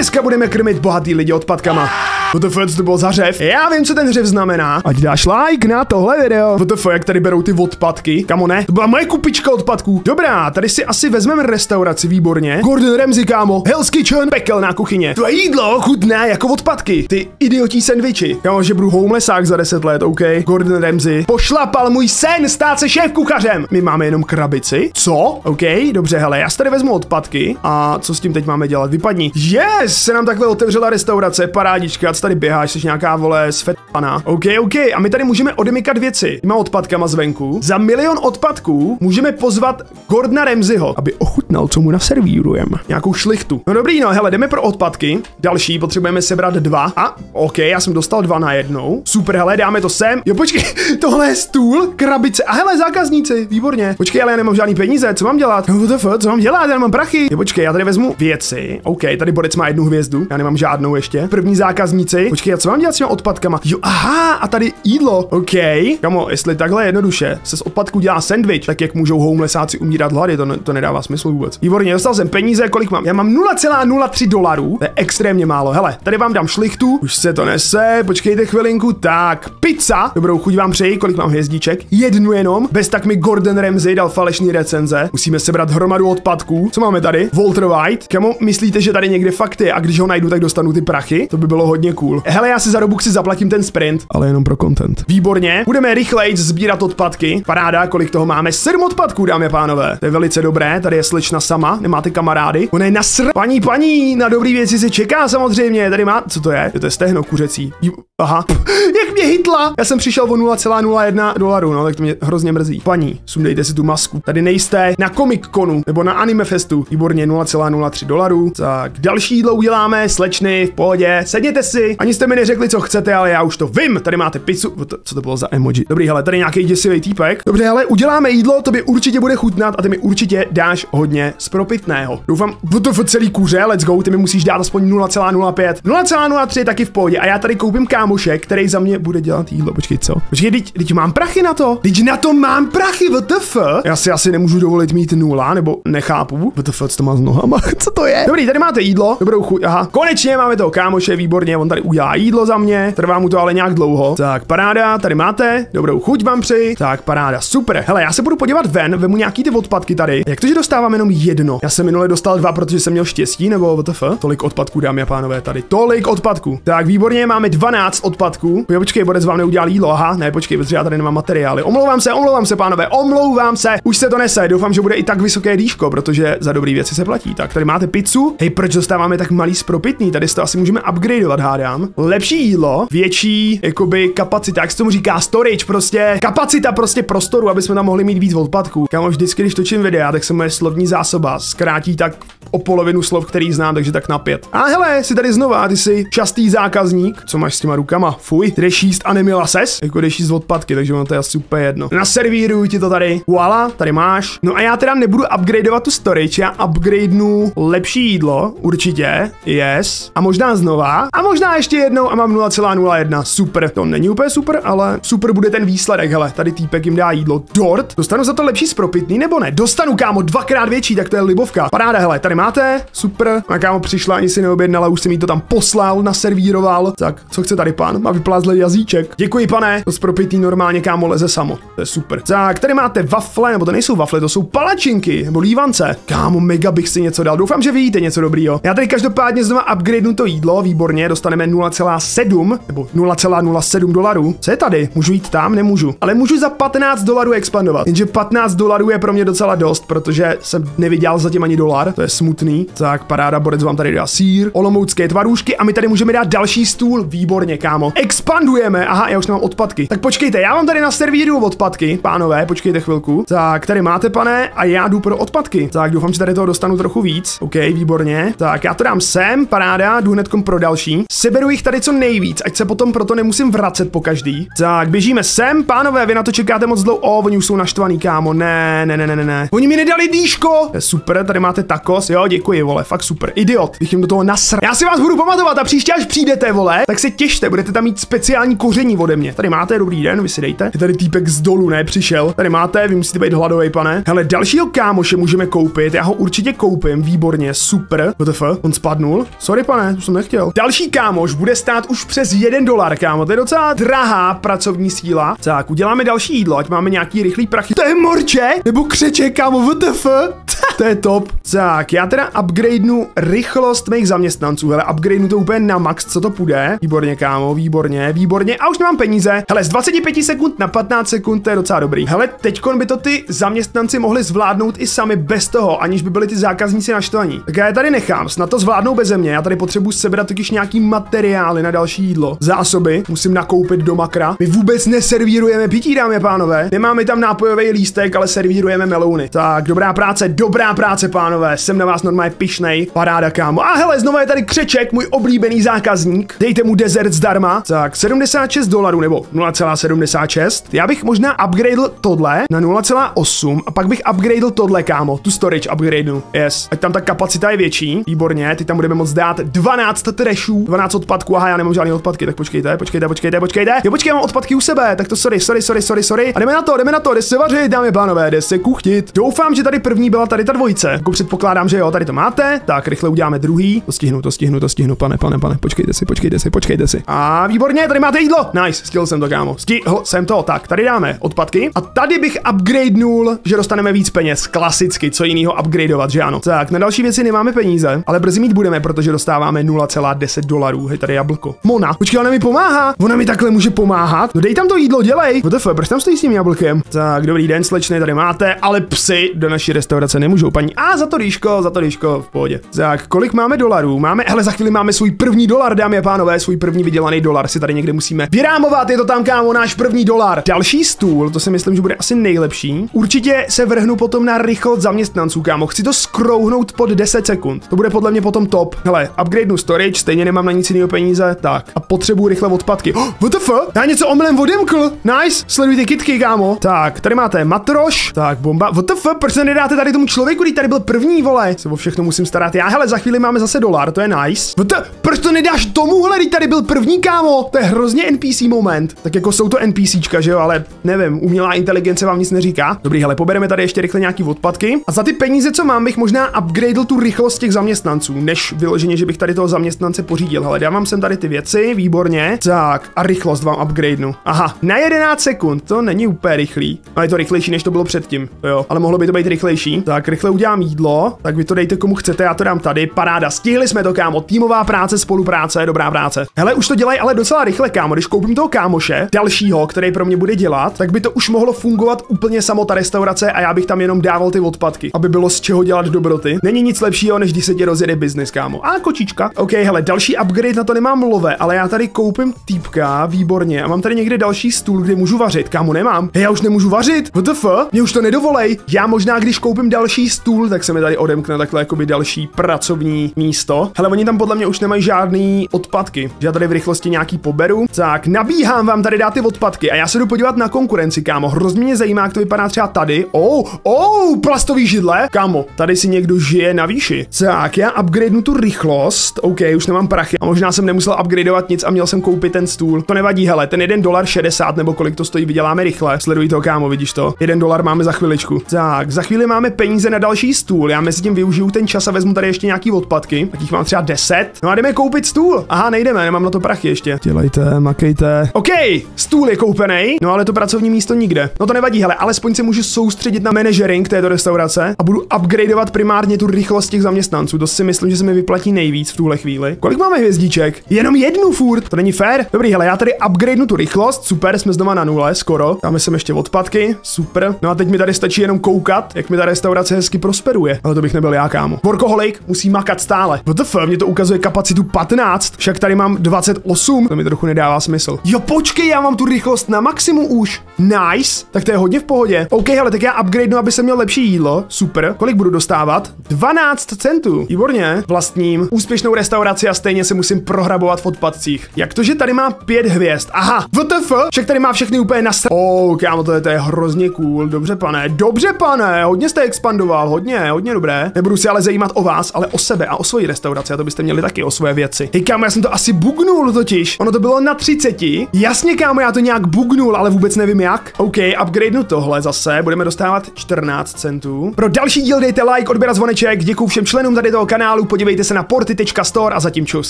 Dneska budeme krmit bohatý lidi odpadkama. WTF, co to bylo za řev? Já vím, co ten řev znamená. Ať dáš like na tohle video. WTF, jak tady berou ty odpadky. Kamo ne? To byla moje kupička odpadků. Dobrá, tady si asi vezmeme restauraci, výborně. Gordon Ramsay, kámo. Hell's Kitchen, pekelná kuchyně. To je jídlo, chutné jako odpadky. Ty idiotí sandviči. Kámo, že budu homelessák za 10 let, OK? Gordon Ramsay. Pošlapal můj sen stát se šéf kuchařem. My máme jenom krabici. Co? OK, dobře, hele, já si tady vezmu odpadky. A co s tím teď máme dělat? Vypadni. Yes, se nám takhle otevřela restaurace, parádička, tady běháš, jsi nějaká vole svetana. OK, OK, a my tady můžeme odemykat věci. Těma odpadkama zvenku. Za milion odpadků můžeme pozvat Gordona Ramsayho, aby ochutnal, co mu naservírujem. Nějakou šlichtu. No dobrý, no, hele, jdeme pro odpadky. Další, potřebujeme sebrat dva. A, OK, já jsem dostal dva na jednou. Super, hele, dáme to sem. Jo, počkej, tohle je stůl, krabice. A hele, zákazníci, výborně. Počkej, ale já nemám žádný peníze, co mám dělat? No, WTF, co mám dělat? Já nemám prachy. Jo, počkej, já tady vezmu věci. OK, tady Borec má jednu hvězdu, já nemám žádnou ještě. První zákazníci. Počkej, a co mám dělat s těma odpadkama? Jo, aha, a tady jídlo. OK. Kamo, jestli takhle jednoduše se z odpadku dělá sandwich, tak jak můžou homelessáci umírat hlady, to, ne, to nedává smysl vůbec. Výborně, dostal jsem peníze, kolik mám? Já mám 0,03 dolarů, to je extrémně málo. Hele, tady vám dám šlichtu, už se to nese, počkejte chvilinku. Tak, pizza, dobrou chuť vám přeji, kolik mám hvězdiček? Jednu jenom, bez tak mi Gordon Ramsay dal falešný recenze. Musíme sebrat hromadu odpadků. Co máme tady? Walter White. Kamo, myslíte, že tady někde fakt je a když ho najdu, tak dostanu ty prachy? To by bylo hodně cool. Hele, já si za dobu si zaplatím ten sprint, ale jenom pro content. Výborně, budeme rychleji sbírat odpadky. Paráda, kolik toho máme? Sedm odpadků, dámy a pánové. To je velice dobré, tady je slečna sama, nemáte kamarády. Ona je nasr. Paní, paní, na dobrý věci se čeká samozřejmě. Tady má, co to je? To je stehno kuřecí. Aha, jak mě hitla. Já jsem přišel o 0,01 dolaru, no tak to mě hrozně mrzí. Paní, sundejte si tu masku. Tady nejste na Comic Conu nebo na Anime Festu. Výborně 0,03 dolarů. Tak, další jídlo uděláme, slečny, v pohodě. Sedněte si. Ani jste mi neřekli, co chcete, ale já už to vím. Tady máte pizzu. Co to bylo za emoji? Dobrý, hele, tady nějaký děsivý týpek. Dobře, ale uděláme jídlo, to by určitě bude chutnat a ty mi určitě dáš hodně spropitného. Doufám, v celý kuře, let's go, ty mi musíš dát aspoň 0,05. 0,03 taky v pohodě a já tady koupím kámoše, který za mě bude dělat jídlo. Počkej, co? Počkej, teď, teď mám prachy na to. Teď na to mám prachy, WTF? Já si asi nemůžu dovolit mít nula, nebo nechápu. WTF, co to má s nohama? co to je? Dobrý, tady máte jídlo, dobrou chuť. Aha, konečně máme toho kámoše, výborně, on tady udělá jídlo za mě, trvá mu to ale nějak dlouho. Tak, paráda, tady máte, dobrou chuť vám přeji. Tak, paráda, super. Hele, já se budu podívat ven, vemu nějaký ty odpadky tady. Jak to, že dostávám jenom jedno? Já jsem minule dostal dva, protože jsem měl štěstí, nebo WTF? Tolik odpadků, dámy a pánové, tady. Tolik odpadků. Tak, výborně, máme 12 odpadků. Jo, počkej, Borec vám neudělal jídlo, aha, ne, počkej, protože já tady nemám materiály. Omlouvám se, omlouvám se, pánové, omlouvám se. Už se to nese, doufám, že bude i tak vysoké dýško, protože za dobré věci se platí. Tak, tady máte pizzu. Hej, proč dostáváme tak malý spropitný? Tady to asi můžeme upgradeovat, hádám. Lepší jídlo, větší, jakoby kapacita, jak se tomu říká, storage, prostě kapacita prostě prostoru, aby jsme tam mohli mít víc odpadků. Kámo, vždycky, když točím videa, tak se moje slovní zásoba zkrátí tak o polovinu slov, který znám, takže tak na pět. A hele, jsi tady znova, ty jsi častý zákazník. Co máš s těma rukama? Fuj, jdeš jíst a nemila ses? Jako jdeš jíst odpadky, takže ono to je asi úplně jedno. Naservíruju ti to tady. Voila, tady máš. No a já teda nebudu upgradeovat tu storage, já upgradenu lepší jídlo, určitě. Yes. A možná znova. A možná ještě jednou a mám 0,01. Super. To není úplně super, ale super bude ten výsledek. Hele, tady týpek jim dá jídlo. Dort. Dostanu za to lepší spropitný nebo ne? Dostanu, kámo, dvakrát větší, tak to je libovka. Paráda, hele, tady máte. Super. A kámo přišla, ani si neobjednala, už jsem jí to tam poslal, naservíroval. Tak, co chce tady pán? Má vyplázlý jazyček. Děkuji, pane. To spropitný normálně, kámo, leze samo. To je super. Tak, tady máte wafle, nebo to nejsou wafle, to jsou palačinky, nebo lívance. Kámo, mega bych si něco dal. Doufám, že vidíte něco dobrýho. Já tady každopádně znova upgradenu to jídlo, výborně, dostaneme 0,7 nebo 0,07 dolarů. Co je tady? Můžu jít tam? Nemůžu. Ale můžu za 15 dolarů expandovat. Jenže 15 dolarů je pro mě docela dost, protože jsem neviděl zatím ani dolar. To je smutný. Tak, paráda, borec vám tady dá sír, olomoucké tvarůžky a my tady můžeme dát další stůl. Výborně, kámo. Expandujeme. Aha, já už nemám odpadky. Tak počkejte, já vám tady na servíru odpadky, pánové, počkejte chvilku. Tak, tady máte, pane, a já jdu pro odpadky. Tak, doufám, že tady toho dostanu trochu víc. OK, výborně. Tak, já to dám sem, paráda, jdu hnedkom pro další. Seberu jich tady co nejvíc, ať se potom proto nemusím vracet po každý. Tak, běžíme sem, pánové, vy na to čekáte moc dlouho. O, oni už jsou naštvaný, kámo. Ne, ne, ne, ne, ne. Oni mi nedali dýško. Je super, tady máte tacos. Jo, Jo, děkuji, vole, fakt super. Idiot, bych jim do toho nasr. Já si vás budu pamatovat a příště, až přijdete, vole, tak se těšte, budete tam mít speciální koření ode mě. Tady máte, dobrý den, vy si dejte. Je tady týpek z dolu, ne, přišel. Tady máte, vy musíte být hladový, pane. Hele, dalšího kámoše můžeme koupit, já ho určitě koupím, výborně, super. WTF, on spadnul. Sorry, pane, to jsem nechtěl. Další kámoš bude stát už přes 1 dolar, kámo, to je docela drahá pracovní síla. Tak, uděláme další jídlo, ať máme nějaký rychlý prachy. To je morče, nebo křeče, kámo, WTF. to je top. Tak, já teda upgradenu rychlost mých zaměstnanců. Hele, upgradenu to úplně na max, co to půjde. Výborně, kámo, výborně, výborně. A už nemám peníze. Hele, z 25 sekund na 15 sekund to je docela dobrý. Hele, teďkon by to ty zaměstnanci mohli zvládnout i sami bez toho, aniž by byli ty zákazníci naštvaní. Tak já je tady nechám, snad to zvládnou beze mě. Já tady potřebuji sebrat totiž nějaký materiály na další jídlo. Zásoby musím nakoupit do makra. My vůbec neservírujeme pití, dámy a pánové. Nemáme tam nápojový lístek, ale servírujeme melouny. Tak, dobrá práce, dobrá práce, pánové. Jsem na vás normálně pišnej. Paráda, kámo. A hele, znovu je tady křeček, můj oblíbený zákazník. Dejte mu desert zdarma. Tak, 76 dolarů nebo 0,76. Já bych možná upgradel tohle na 0,8 a pak bych upgradel tohle, kámo. Tu storage upgradenu. Yes. Ať tam ta kapacita je větší. Výborně, ty tam budeme moct dát 12 trashů, 12 odpadků. Aha, já nemám žádné odpadky, tak počkejte, počkejte, počkejte, počkejte. Jo, počkej, mám odpadky u sebe, tak to sorry, sorry, sorry, sorry, sorry. A jdeme na to, jdeme na to, jde se vařit, dámy pánové, jde se kuchtit. Doufám, že tady první byla tady ta dvojice. Jako předpokládám, že jo, tady to máte. Tak, rychle uděláme druhý. To stihnu, to stihnu, to stihnu, pane, pane, pane. Počkejte si, počkejte si, počkejte si. A výborně, tady máte jídlo. Nice, stihl jsem to, kámo. Stihl jsem to. Tak, tady dáme odpadky. A tady bych upgradenul, že dostaneme víc peněz. Klasicky, co jiného upgradeovat, že ano. Tak, na další věci nemáme peníze, ale brzy mít budeme, protože dostáváme 0,10 dolarů. Hej, tady jablko. Mona, počkej, ona mi pomáhá. Ona mi takhle může pomáhat. No dej tam to jídlo, dělej. WTF, proč tam stojí s tím jablkem? Tak, dobrý den, slečny, tady máte, ale psy do naší restaurace nemůžou, paní. A za to rýško, za to rýško, v pohodě. Tak, kolik máme dolarů? Máme, hele, za chvíli máme svůj první dolar, dámy a pánové, svůj první vydělaný dolar si tady někde musíme vyrámovat, je to tam, kámo, náš první dolar. Další stůl, to si myslím, že bude asi nejlepší. Určitě se vrhnu potom na rychlost zaměstnanců, kámo. Chci to skrouhnout pod 10 sekund. To bude podle mě potom top. Hele, upgradenu storage, stejně nemám na nic jiného peníze, tak. A potřebuji rychle odpadky. Oh, what the fuck? Já něco omylem odemkl. Nice, sledujte kitky, kámo. Tak, tady máte matroš. Tak, bomba. What the fuck? Proč se nedáte tady tomu člověku, který tady byl první, vole? Se o všechno musím starat. Já, hele, za chvíli máme zase dolar, to je nice. What the? Proč to nedáš tomuhle, který tady byl první, kámo? To je hrozně NPC moment. Tak jako jsou to NPCčka, že jo, ale nevím, umělá inteligence vám nic neříká. Dobrý, hele, pobereme tady ještě rychle nějaký odpadky. A za ty peníze, co mám, bych možná upgradel tu rychlost těch zaměstnanců, než vyloženě, že bych tady toho zaměstnance pořídil. Hele, dávám sem tady ty věci, výborně. Tak, a rychlost vám upgradenu. Aha, na 11 sekund, to není úplně rychlý. Ale je to rychlejší, než to bylo předtím. Jo, ale mohlo by to být rychlejší. Tak, rychle udělám jídlo, tak vy to dejte komu chcete, já to dám tady. Paráda, stihli jsme to, kámo. Týmová práce, spolupráce, dobrá práce. Hele, už to dělají ale docela rychle, kámo. Když koupím toho kámoše, dalšího, který pro mě bude dělat, tak by to už mohlo fungovat úplně samo ta restaurace a já bych tam jenom dával ty odpadky, aby bylo z čeho dělat dobroty. Není nic lepšího, než když se ti rozjede biznis, kámo. A kočička. OK, hele, další upgrade na to nemám love, ale já tady koupím týpka, výborně. A mám tady někde další stůl, kde můžu vařit. Kámo, nemám. Hej, já už nemůžu vařit. WTF? Mě už to nedovolej. Já možná, když koupím další stůl, tak se mi tady odemkne takhle jakoby další pracovní místo. Hele, oni tam podle mě už nemají žádný odpadky. Že já tady v rychlosti nějaký poberu. Tak, nabíhám vám tady dát ty odpadky a já se jdu podívat na konkurenci, kámo. Hrozně mě zajímá, jak to vypadá třeba tady. Oh, oh, plastový židle. Kámo, tady si někdo žije na výši. Tak, já upgradenu tu rychlost. OK, už nemám prachy. A možná jsem nemusel upgradeovat nic a měl jsem koupit ten stůl. To nevadí, hele, ten jeden dolar 60 nebo kolik to stojí, vyděláme rychle. Sleduj to, kámo, vidíš to? Jeden dolar máme za chviličku. Tak, za chvíli máme peníze na další stůl. Já mezi tím využiju ten čas a vezmu tady ještě nějaký odpadky. Tak jich mám třeba 10. No a jdeme koupit stůl. Aha, nejdeme, nemám na to prachy ještě. Dělejte, makejte. OK, stůl je koupený, no ale to pracovní místo nikde. No to nevadí, hele, alespoň se můžu soustředit na managering této restaurace a budu upgradeovat primárně tu rychlost těch zaměstnanců. To si myslím, že se mi vyplatí nejvíc v tuhle chvíli. Kolik máme hvězdiček? Jenom jednu furt. To není fér. Dobrý, hele, já tady upgradenu tu rychlost. Super, jsme znova na nule, skoro. Dáme sem ještě odpadky. Super. No a teď mi tady stačí jenom koukat, jak mi ta restaurace hezky prosperuje. Ale to bych nebyl já, kámo. Workoholik musí makat stále. WTF, mě to ukazuje kapacitu 15, však tady mám 28. To mi trochu nedává smysl. Jo, počkej, já mám tu rychlost na maximum už. Nice, tak to je hodně v pohodě. OK, hele, tak já upgradenu, aby jsem měl lepší jídlo. Super. Kolik budu dostávat? 12 centů. Výborně. Vlastním úspěšnou restauraci a stejně se musím prohrabovat v odpadcích. Jak to, že tady má pět hvězd? Aha, WTF, však tady má všechny úplně na Oh, kámo, to je, to je hrozně cool. Dobře, pane. Dobře, pane. Hodně jste expandoval. Udělal, hodně, hodně dobré. Nebudu si ale zajímat o vás, ale o sebe a o svoji restauraci, a to byste měli taky o svoje věci. Hej kámo, já jsem to asi bugnul totiž. Ono to bylo na 30. Jasně kámo, já to nějak bugnul, ale vůbec nevím jak. OK, upgradenu tohle zase, budeme dostávat 14 centů. Pro další díl dejte like, odběrat zvoneček, děkuji všem členům tady toho kanálu, podívejte se na porty.store a zatím čus.